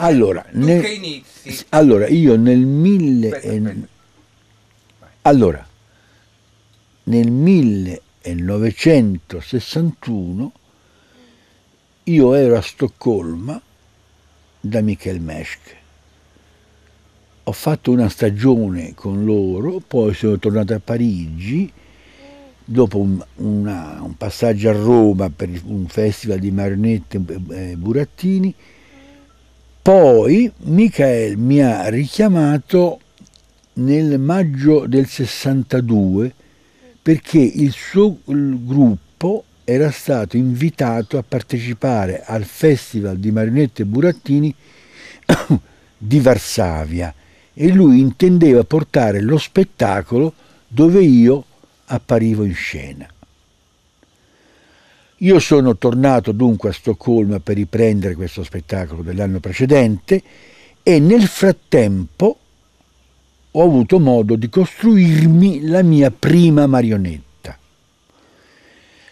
Allora, nel- inizi? allora, io nel mille... Aspetta, e- aspetta. Allora, nel 1961 io ero a Stoccolma da Michael Meschke. Ho fatto una stagione con loro, poi sono tornato a Parigi, dopo un, una- un passaggio a Roma per un festival di marionette e burattini, poi Michael mi ha richiamato nel maggio del 62 perché il suo gruppo era stato invitato a partecipare al Festival di Marionette Burattini di Varsavia e lui intendeva portare lo spettacolo dove io apparivo in scena. Io sono tornato dunque a Stoccolma per riprendere questo spettacolo dell'anno precedente e nel frattempo ho avuto modo di costruirmi la mia prima marionetta.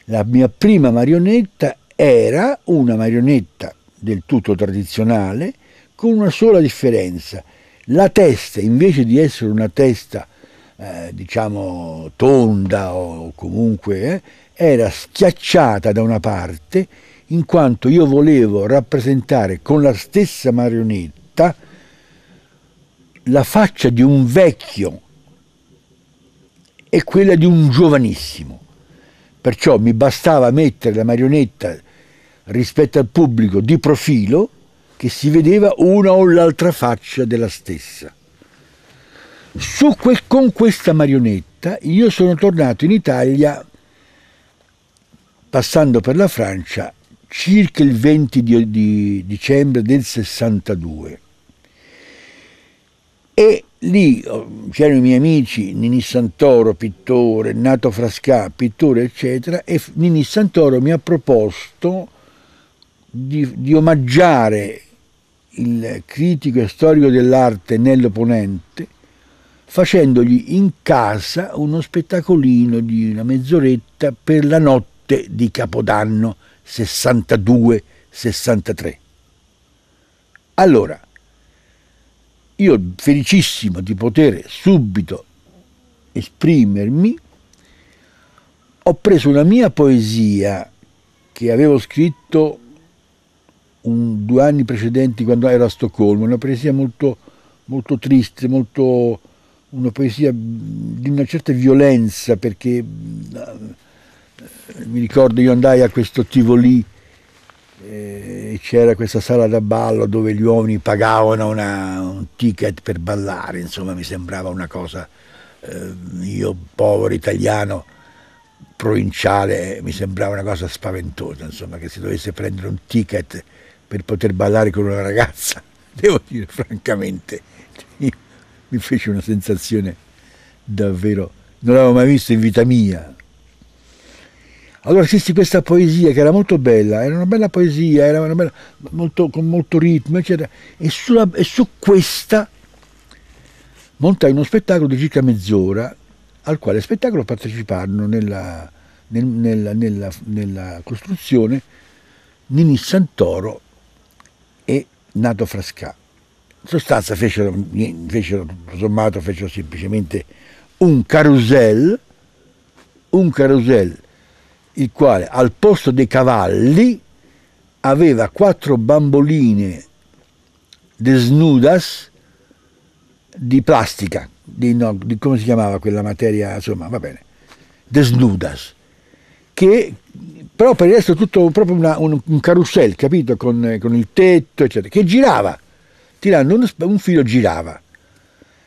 La mia prima marionetta era una marionetta del tutto tradizionale con una sola differenza. La testa, invece di essere una testa, eh, diciamo, tonda o comunque, eh, era schiacciata da una parte in quanto io volevo rappresentare con la stessa marionetta la faccia di un vecchio e quella di un giovanissimo. Perciò mi bastava mettere la marionetta rispetto al pubblico di profilo che si vedeva una o l'altra faccia della stessa. Que- con questa marionetta io sono tornato in Italia passando per la Francia circa il 20 di, di dicembre del 62 e lì oh, c'erano i miei amici Nini Santoro, pittore, Nato Frascà, pittore, eccetera, e Nini Santoro mi ha proposto di, di omaggiare il critico e storico dell'arte Nello Ponente facendogli in casa uno spettacolino di una mezz'oretta per la notte di Capodanno 62-63. Allora, io felicissimo di poter subito esprimermi, ho preso una mia poesia che avevo scritto un- due anni precedenti quando ero a Stoccolma, una poesia molto, molto triste, molto, una poesia di una certa violenza perché mi ricordo io andai a questo Tivoli eh, c'era questa sala da ballo dove gli uomini pagavano una- un ticket per ballare, insomma mi sembrava una cosa, eh, io povero italiano provinciale, mi sembrava una cosa spaventosa, insomma che si dovesse prendere un ticket per poter ballare con una ragazza, devo dire francamente, mi fece una sensazione davvero, non l'avevo mai visto in vita mia. Allora scrissi questa poesia che era molto bella, era una bella poesia, era una bella, molto, con molto ritmo, eccetera, e, sulla- e su questa montai uno spettacolo di circa mezz'ora, al quale spettacolo parteciparono nella, nel- nella- nella- nella costruzione Nini Santoro e Nato Frascà. In sostanza fecero, fecero, sommato, fecero semplicemente un carousel, un carousel il quale al posto dei cavalli aveva quattro bamboline desnudas di plastica, di, no, di come si chiamava quella materia, insomma, va bene, desnudas, che però per il resto tutto proprio una- un, un carousel, capito, con, con il tetto, eccetera, che girava, tirando un, un filo girava.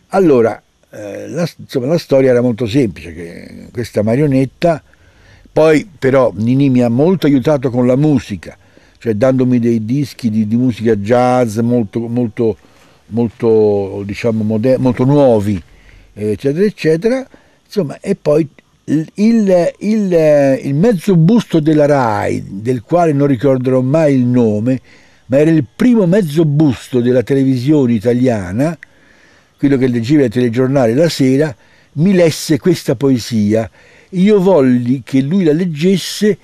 Allora, eh, la, insomma, la storia era molto semplice, che questa marionetta, poi però Nini mi ha molto aiutato con la musica, cioè dandomi dei dischi di, di musica jazz molto, molto, molto, diciamo, moder- molto nuovi, eccetera, eccetera, insomma, e poi il, il, il, il mezzo busto della RAI, del quale non ricorderò mai il nome, ma era il primo mezzo busto della televisione italiana, quello che leggeva i telegiornali la sera, mi lesse questa poesia. Io volli che lui la leggesse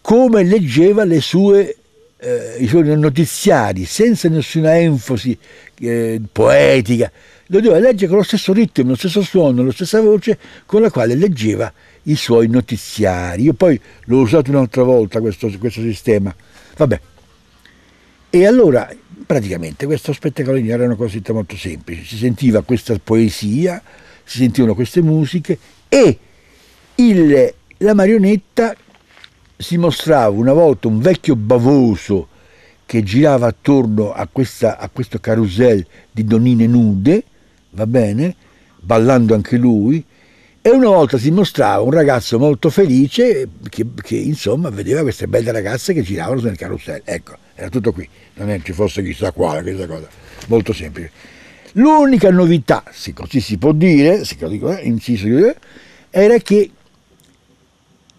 come leggeva le sue eh, i suoi notiziari senza nessuna enfasi eh, poetica, lo doveva leggere con lo stesso ritmo, lo stesso suono, la stessa voce con la quale leggeva i suoi notiziari. Io poi l'ho usato un'altra volta questo, questo sistema. Vabbè. E allora praticamente questo spettacolo era una cosetta molto semplice, si sentiva questa poesia, si sentivano queste musiche e il, la marionetta si mostrava una volta un vecchio bavoso che girava attorno a, questa, a questo carousel di donnine nude, va bene, ballando anche lui, e una volta si mostrava un ragazzo molto felice che, che insomma vedeva queste belle ragazze che giravano nel carousel. Ecco, era tutto qui, non è, ci fosse chissà quale, questa cosa, molto semplice. L'unica novità, se così si può dire, se così, eh, inciso, era che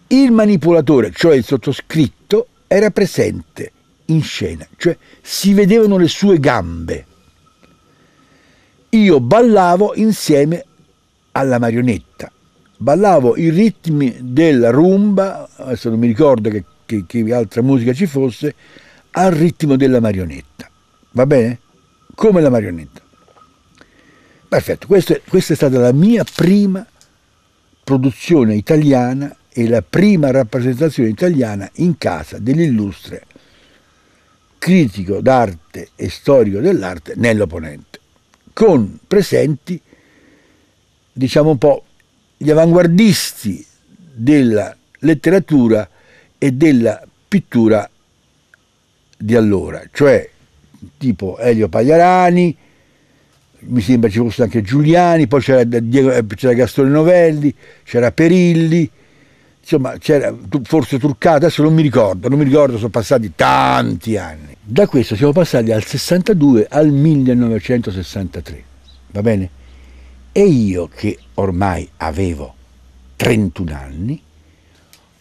il manipolatore, cioè il sottoscritto, era presente in scena, cioè si vedevano le sue gambe. Io ballavo insieme alla marionetta, ballavo i ritmi della rumba, adesso non mi ricordo che, che, che altra musica ci fosse, al ritmo della marionetta. Va bene? Come la marionetta. Perfetto, questa questa è stata la mia prima produzione italiana e la prima rappresentazione italiana in casa dell'illustre critico d'arte e storico dell'arte Nello Ponente, con presenti, diciamo un po', gli avanguardisti della letteratura e della pittura di allora, cioè tipo Elio Pagliarani, mi sembra ci fosse anche Giuliani, poi c'era, Diego, c'era Gastone Novelli, c'era Perilli, insomma c'era forse Turcato, adesso non mi ricordo, non mi ricordo, sono passati tanti anni. Da questo siamo passati al 62 al 1963, va bene? E io che ormai avevo 31 anni,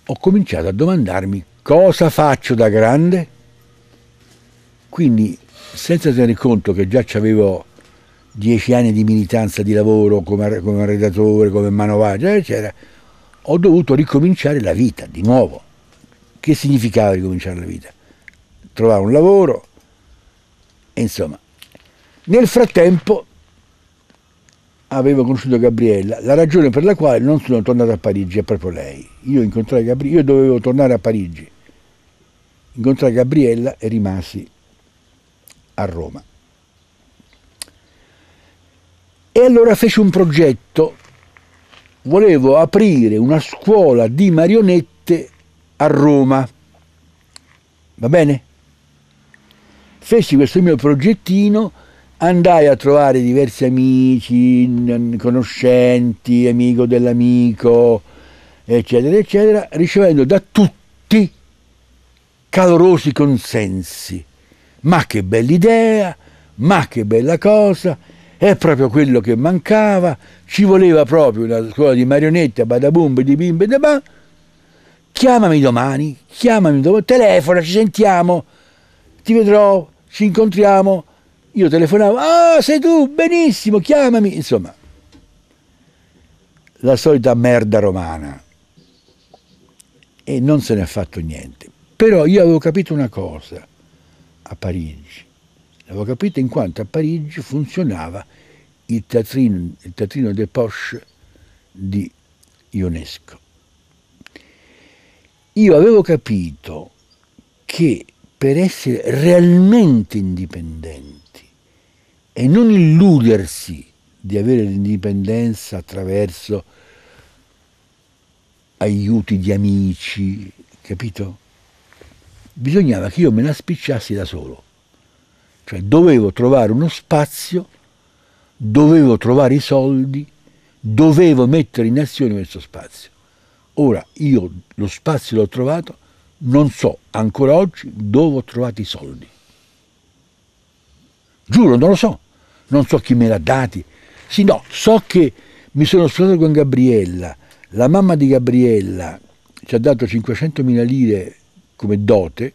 ho cominciato a domandarmi cosa faccio da grande? Quindi, senza tenere conto che già avevo dieci anni di militanza di lavoro come, come redattore, come manovaggia, eccetera, ho dovuto ricominciare la vita di nuovo. Che significava ricominciare la vita? Trovare un lavoro, e insomma. Nel frattempo avevo conosciuto Gabriella, la ragione per la quale non sono tornato a Parigi è proprio lei. Io incontrai Gabriella, io dovevo tornare a Parigi, incontrai Gabriella e rimasi a Roma. E allora feci un progetto volevo aprire una scuola di marionette a Roma. Va bene? Feci questo mio progettino, andai a trovare diversi amici, conoscenti, amico dell'amico, eccetera, eccetera, ricevendo da tutti calorosi consensi. Ma che bella idea, ma che bella cosa, è proprio quello che mancava, ci voleva proprio una scuola di marionette, badabum, di bim, da. Chiamami domani, chiamami domani, telefona, ci sentiamo, ti vedrò, ci incontriamo. Io telefonavo, ah sei tu, benissimo, chiamami, insomma. La solita merda romana. E non se ne è fatto niente. Però io avevo capito una cosa a Parigi L'avevo capito in quanto a Parigi funzionava il teatrino, il teatrino de Poche di Ionesco. Io avevo capito che per essere realmente indipendenti e non illudersi di avere l'indipendenza attraverso aiuti di amici, capito? Bisognava che io me la spicciassi da solo. Cioè dovevo trovare uno spazio, dovevo trovare i soldi, dovevo mettere in azione questo spazio. Ora io lo spazio l'ho trovato, non so ancora oggi dove ho trovato i soldi. Giuro, non lo so, non so chi me l'ha dati. Sì, no, so che mi sono sposato con Gabriella, la mamma di Gabriella ci ha dato 500.000 lire come dote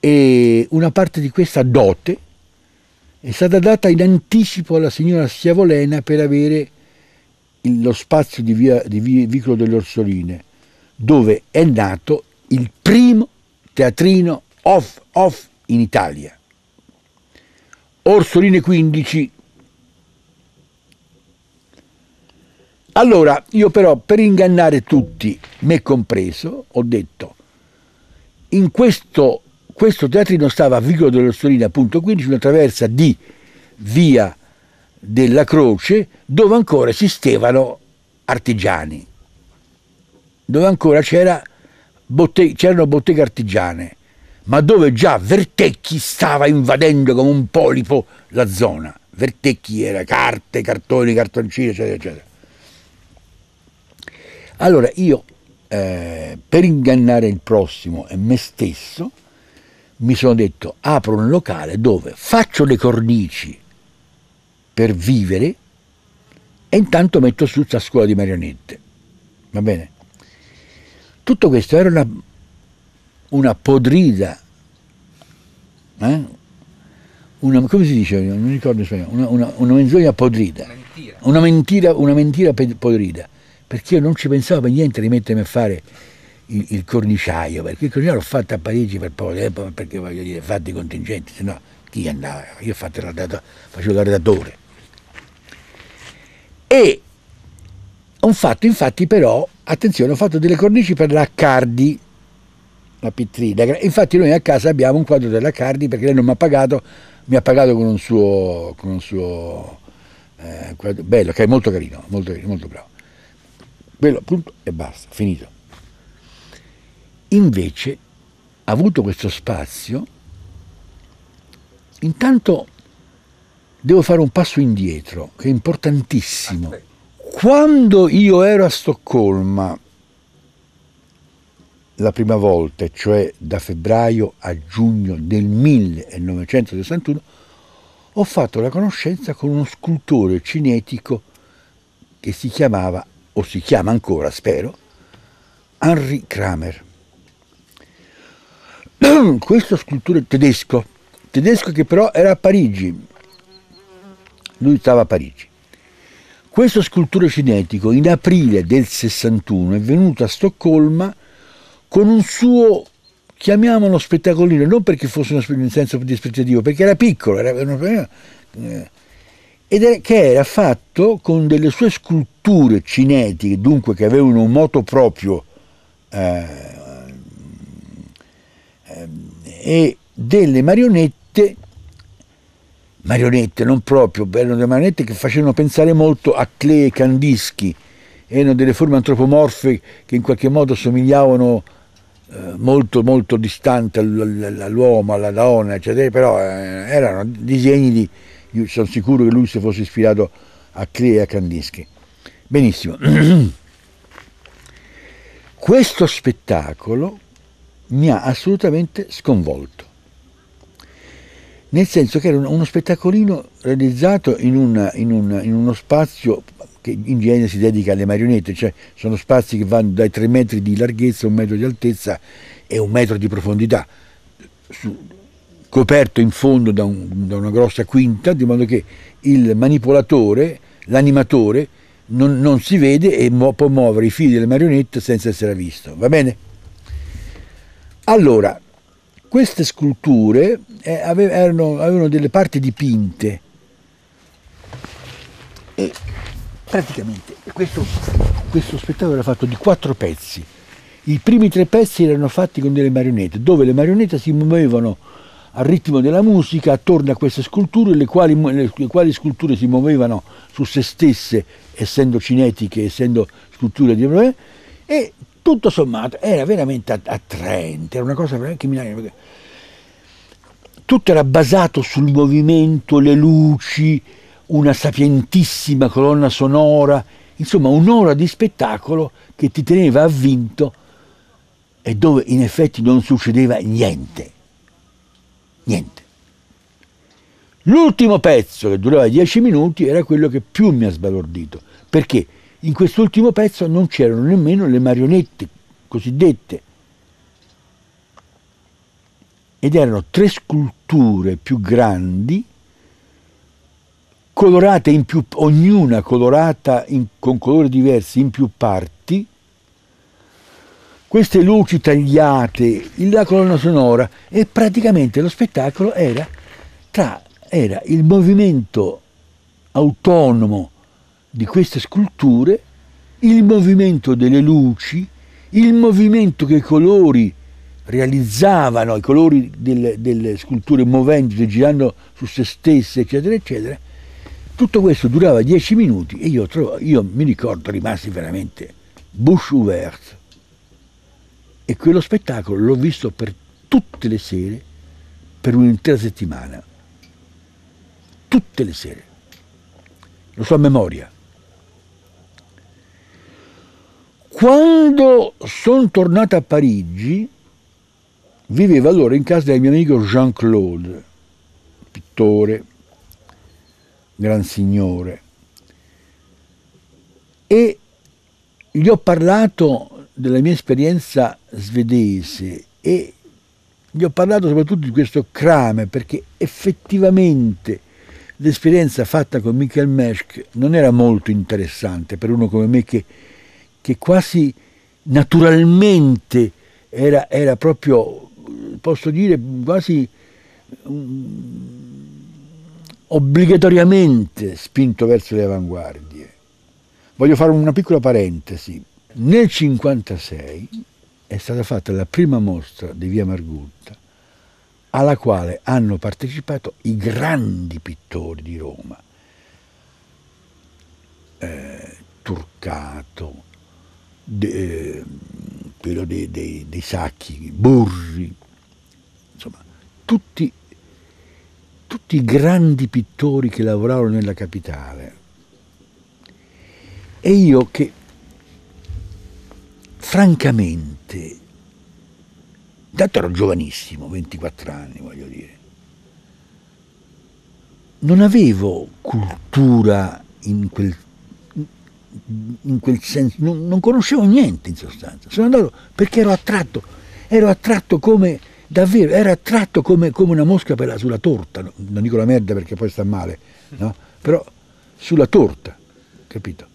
e una parte di questa dote è stata data in anticipo alla signora Schiavolena per avere lo spazio di, via, di Vicolo delle Orsoline, dove è nato il primo teatrino off, off in Italia. Orsoline 15. Allora, io però per ingannare tutti, me compreso, ho detto, in questo, questo teatrino stava a Vicolo dell'Orsolina, appunto 15, una traversa di via della Croce, dove ancora esistevano artigiani, dove ancora c'era botte- c'erano botteghe artigiane, ma dove già Vertecchi stava invadendo come un polipo la zona. Vertecchi era carte, cartoni, cartoncini, eccetera, eccetera. Allora io, eh, per ingannare il prossimo e me stesso, mi sono detto apro un locale dove faccio le cornici per vivere e intanto metto su questa scuola di marionette. Va bene? Tutto questo era una, una podrida, eh? una, come si dice, non ricordo in spagnolo, una, una, una menzogna podrida, mentira. una mentira, una mentira podrida, perché io non ci pensavo per niente di mettermi a fare il, il corniciaio, perché il corniciaio l'ho fatto a Parigi per poco tempo, perché voglio dire, fatti i contingenti, se no chi andava? Io facevo il redattore. E ho fatto infatti però, attenzione, ho fatto delle cornici per la Cardi, la Pitrina. Infatti noi a casa abbiamo un quadro della Cardi perché lei non mi ha pagato, mi ha pagato con un suo, con un suo eh, quadro, bello, che è molto carino, molto, molto bravo. Bello, appunto, e basta, finito. Invece ha avuto questo spazio, intanto devo fare un passo indietro, che è importantissimo. Aspetta quando io ero a Stoccolma la prima volta, cioè da febbraio a giugno del 1961, ho fatto la conoscenza con uno scultore cinetico che si chiamava, o si chiama ancora, spero, Henri Kramer. Questo scultore tedesco, tedesco che però era a Parigi, lui stava a Parigi. Questo scultore cinetico in aprile del 61 è venuto a Stoccolma con un suo, chiamiamolo spettacolino, non perché fosse in senso dispregiativo, perché era piccolo, era, eh, ed era, che era fatto con delle sue sculture cinetiche, dunque che avevano un moto proprio eh, e delle marionette marionette, non proprio, erano delle marionette che facevano pensare molto a Klee e Kandinsky, erano delle forme antropomorfe che in qualche modo somigliavano eh, molto molto distanti all'uomo, alla donna, eccetera, però eh, erano disegni di, io sono sicuro che lui si fosse ispirato a Klee e a Kandinsky. Benissimo. Questo spettacolo mi ha assolutamente sconvolto nel senso che era uno spettacolino realizzato in, una, in, una, in uno spazio che in genere si dedica alle marionette, cioè sono spazi che vanno dai 3 metri di larghezza, un metro di altezza e un metro di profondità, su, coperto in fondo da, un, da, una grossa quinta, di modo che il manipolatore, l'animatore, non, non, si vede e mo, può muovere i fili delle marionette senza essere visto. Va bene? Allora, queste sculture eh, avevano, delle parti dipinte e praticamente questo, questo spettacolo era fatto di quattro pezzi. I primi tre pezzi erano fatti con delle marionette, dove le marionette si muovevano al ritmo della musica attorno a queste sculture, le quali, le quali sculture si muovevano su se stesse, essendo cinetiche, essendo sculture di... e tutto sommato era veramente attraente, era una cosa veramente mi tutto era basato sul movimento, le luci, una sapientissima colonna sonora, insomma un'ora di spettacolo che ti teneva avvinto e dove in effetti non succedeva niente. Niente. L'ultimo pezzo, che durava dieci minuti, era quello che più mi ha sbalordito, perché in quest'ultimo pezzo non c'erano nemmeno le marionette cosiddette, ed erano tre sculture più grandi, colorate in più, ognuna colorata in, con colori diversi in più parti, queste luci tagliate, la colonna sonora e praticamente lo spettacolo era, tra, era il movimento autonomo di queste sculture, il movimento delle luci, il movimento che i colori realizzavano, i colori delle, delle sculture muovendo, girando su se stesse, eccetera, eccetera. Tutto questo durava dieci minuti e io, trovo, io mi ricordo rimasi veramente bouche ouverte e quello spettacolo l'ho visto per tutte le sere, per un'intera settimana. Tutte le sere. Lo so a memoria. Quando sono tornato a Parigi, viveva allora in casa del mio amico Jean-Claude, pittore, gran signore, e gli ho parlato della mia esperienza svedese e gli ho parlato soprattutto di questo Kramer perché effettivamente l'esperienza fatta con Michael Meschk non era molto interessante per uno come me che, che quasi naturalmente era, era, proprio, posso dire, quasi um, obbligatoriamente spinto verso le avanguardie. Voglio fare una piccola parentesi. Nel 1956 è stata fatta la prima mostra di Via Margutta alla quale hanno partecipato i grandi pittori di Roma, eh, Turcato, de, eh, quello dei, dei, dei, sacchi, Burri, insomma, tutti, tutti i grandi pittori che lavoravano nella capitale. E io che francamente, dato ero giovanissimo, 24 anni voglio dire, non avevo cultura in quel, in quel senso, non, non, conoscevo niente in sostanza, sono andato perché ero attratto, ero attratto come, davvero, ero attratto come, come una mosca la, sulla torta, non dico la merda perché poi sta male, no? però sulla torta, capito?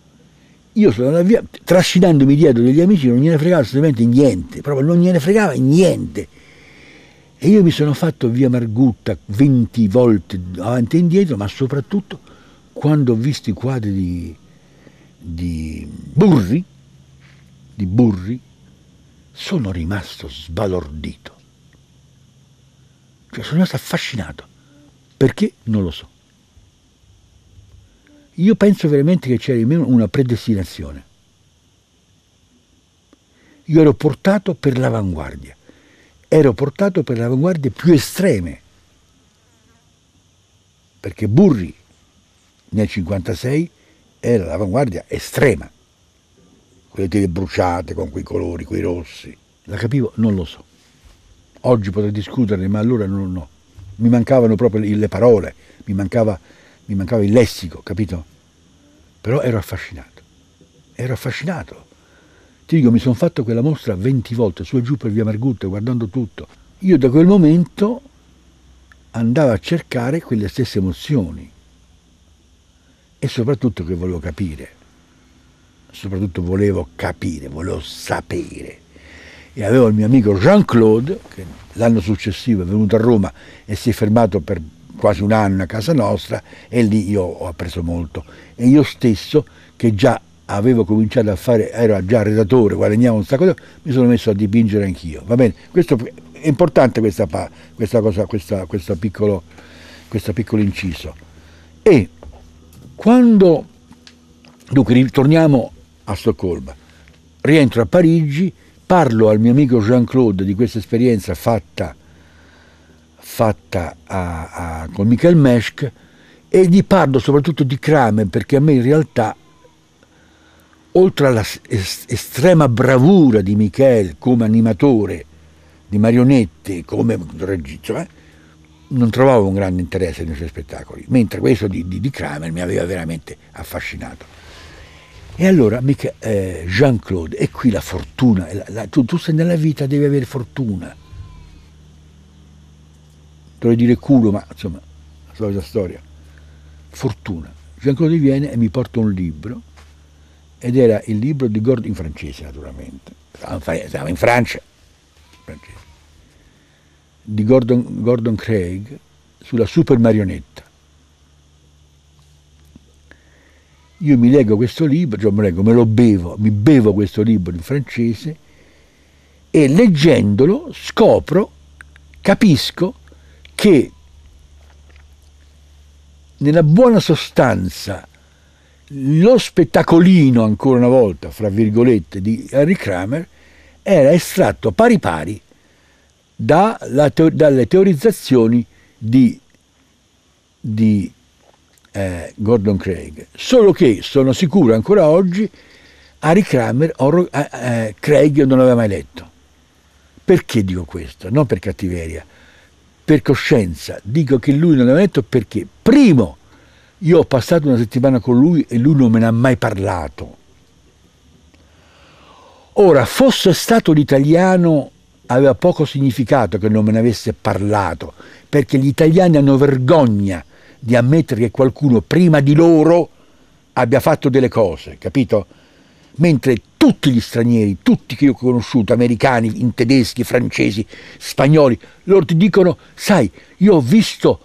io sono andato via trascinandomi dietro degli amici, non gliene fregava assolutamente niente, proprio non gliene fregava niente. E io mi sono fatto via Margutta 20 volte avanti e indietro, ma soprattutto quando ho visto i quadri di, di Burri, di Burri, sono rimasto sbalordito. Cioè sono rimasto affascinato. Perché? Non lo so. Io penso veramente che c'era in me una predestinazione. Io ero portato per l'avanguardia, ero portato per le avanguardie più estreme, perché Burri nel 56 era l'avanguardia estrema, quelle tele bruciate con quei colori, quei rossi. La capivo? Non lo so. Oggi potrei discuterne, ma allora non no. Mi mancavano proprio le parole, mi mancava mi mancava il lessico, capito? Però ero affascinato, ero affascinato. Ti dico, mi sono fatto quella mostra 20 volte, su e giù per via Margutta, guardando tutto. Io da quel momento andavo a cercare quelle stesse emozioni e soprattutto che volevo capire, soprattutto volevo capire, volevo sapere. E avevo il mio amico Jean-Claude, che l'anno successivo è venuto a Roma e si è fermato per quasi un anno a casa nostra e lì io ho appreso molto. E io stesso, che già avevo cominciato a fare, ero già redatore, guadagnavo un sacco di mi sono messo a dipingere anch'io. Va bene? Questo è importante questa, questa cosa, questa, questo, piccolo, questo piccolo inciso. E quando, dunque ritorniamo a Stoccolma, rientro a Parigi, parlo al mio amico Jean-Claude di questa esperienza fatta fatta a, a, con Michael Meschk e gli parlo soprattutto di Kramer perché a me in realtà oltre all'estrema bravura di Michael come animatore di marionette, come regista, eh, non trovavo un grande interesse nei suoi spettacoli, mentre questo di, di, di Kramer mi aveva veramente affascinato. E allora eh, Jean-Claude, e qui la fortuna, la, la, tu, tu sei nella vita, devi avere fortuna dovrei dire culo, ma insomma, la solita storia. Fortuna. Jean-Claude viene e mi porta un libro ed era il libro di Gordon, in francese naturalmente, stava in Francia, francese, di Gordon, Gordon Craig sulla super marionetta. Io mi leggo questo libro, cioè me, leggo, me lo bevo, mi bevo questo libro in francese e leggendolo scopro, capisco che nella buona sostanza lo spettacolino, ancora una volta, fra virgolette, di Harry Kramer era estratto pari pari da teo- dalle teorizzazioni di, di eh, Gordon Craig. Solo che sono sicuro ancora oggi Harry Kramer or, eh, eh, Craig non l'aveva mai letto. Perché dico questo? Non per cattiveria, per coscienza. Dico che lui non l'aveva letto perché, primo, io ho passato una settimana con lui e lui non me ne ha mai parlato. Ora, fosse stato l'italiano, aveva poco significato che non me ne avesse parlato, perché gli italiani hanno vergogna di ammettere che qualcuno prima di loro abbia fatto delle cose, capito? Mentre tutti gli stranieri, tutti che io ho conosciuto, americani, tedeschi, francesi, spagnoli, loro ti dicono, sai, io ho visto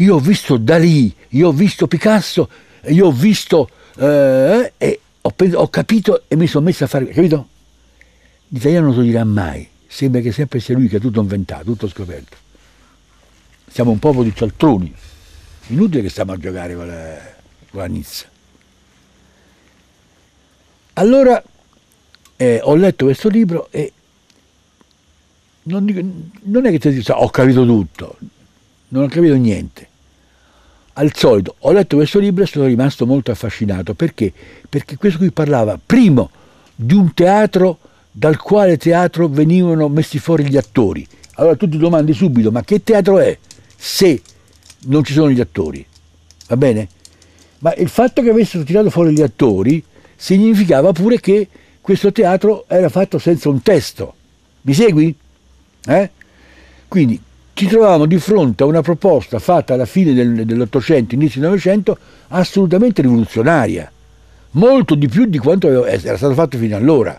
io ho visto Dalì, io ho visto Picasso, io ho visto eh, e ho, ho, capito e mi sono messo a fare, capito? L'italiano non lo dirà mai, sembra che sempre sia lui che ha tutto inventato, tutto scoperto. Siamo un popolo di cialtroni, inutile che stiamo a giocare con la, con la Nizza. Allora eh, ho letto questo libro e non, dico, non è che ti dico, ho capito tutto, non ho capito niente. Al solito, ho letto questo libro e sono rimasto molto affascinato. Perché? Perché questo qui parlava, primo, di un teatro dal quale teatro venivano messi fuori gli attori. Allora tu ti domandi subito, ma che teatro è se non ci sono gli attori? Va bene? Ma il fatto che avessero tirato fuori gli attori significava pure che questo teatro era fatto senza un testo. Mi segui? Eh? Quindi ci trovavamo di fronte a una proposta fatta alla fine del, dell'Ottocento, inizio del Novecento, assolutamente rivoluzionaria, molto di più di quanto era stato fatto fino allora.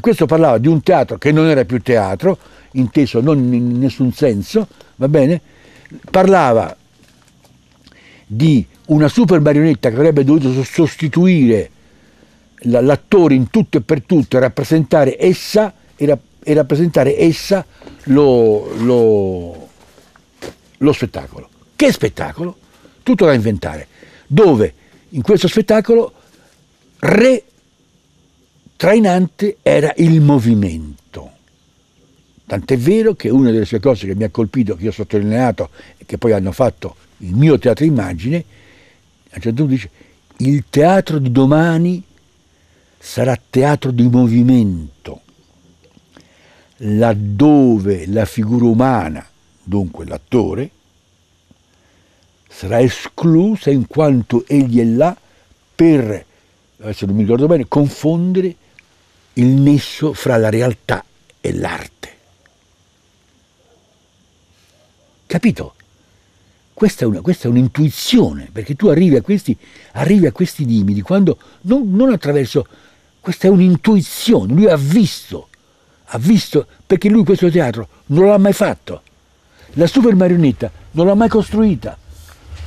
Questo parlava di un teatro che non era più teatro, inteso non in nessun senso, va bene? Parlava di una super marionetta che avrebbe dovuto sostituire l'attore in tutto e per tutto e rappresentare essa, e rappresentare essa lo, lo lo spettacolo. Che spettacolo? Tutto da inventare. Dove in questo spettacolo re trainante era il movimento. Tant'è vero che una delle sue cose che mi ha colpito, che ho sottolineato e che poi hanno fatto il mio teatro immagine, a un certo dice, il teatro di domani sarà teatro di movimento, laddove la figura umana dunque l'attore, sarà esclusa in quanto egli è là per, se non mi ricordo bene, confondere il nesso fra la realtà e l'arte. Capito? Questa è, una, questa è, un'intuizione, perché tu arrivi a questi, arrivi a questi limiti quando non, non attraverso, questa è un'intuizione, lui ha visto, ha visto, perché lui questo teatro non l'ha mai fatto la super marionetta non l'ha mai costruita.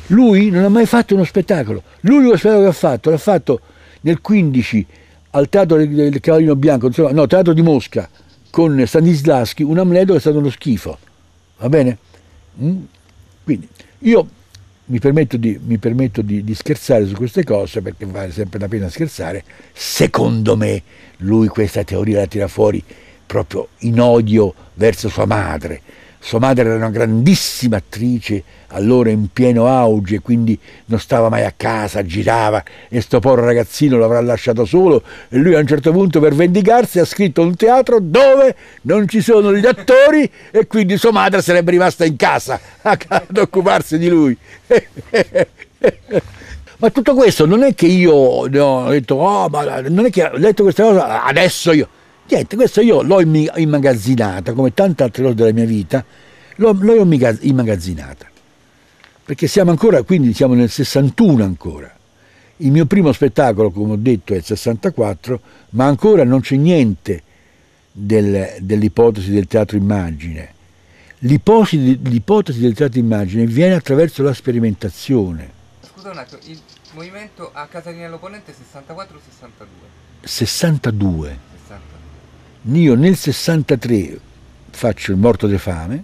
Lui non ha mai fatto uno spettacolo. L'unico spettacolo che ha fatto l'ha fatto nel 15 al Teatro del, Cavallino Bianco, no, Teatro di Mosca, con Stanislaschi, un Amleto che è stato uno schifo. Va bene? Mm? Quindi io mi permetto, di, mi permetto di, di, scherzare su queste cose perché vale sempre la pena scherzare. Secondo me lui questa teoria la tira fuori proprio in odio verso sua madre sua madre era una grandissima attrice, allora in pieno auge, quindi non stava mai a casa, girava e sto povero ragazzino l'avrà lasciato solo e lui a un certo punto per vendicarsi ha scritto un teatro dove non ci sono gli attori e quindi sua madre sarebbe rimasta in casa ad occuparsi di lui. ma tutto questo non è che io ho detto, oh, ma non è che ho letto questa cosa, adesso io Niente, questo io l'ho immagazzinata, come tante altre cose della mia vita, l'ho, l'ho immagazzinata. Perché siamo ancora, quindi siamo nel 61 ancora. Il mio primo spettacolo, come ho detto, è il 64, ma ancora non c'è niente del, dell'ipotesi del teatro immagine. L'ipotesi, l'ipotesi del teatro immagine viene attraverso la sperimentazione. Scusa un attimo, il movimento a Casarinello Ponente 64 o 62? 62. 62. Io nel 63 faccio il morto di fame,